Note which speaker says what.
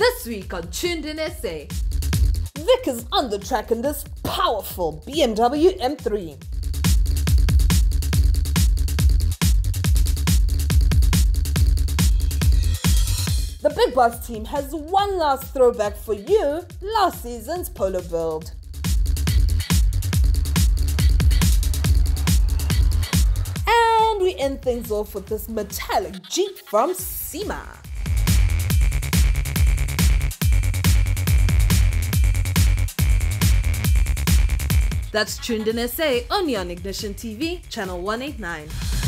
Speaker 1: This week on Tuned In SA.
Speaker 2: Vic is on the track in this powerful BMW M3. The Big Boss team has one last throwback for you last season's polo build. And we end things off with this metallic Jeep from SEMA.
Speaker 1: That's Tuned In SA only on Ignition TV, channel 189.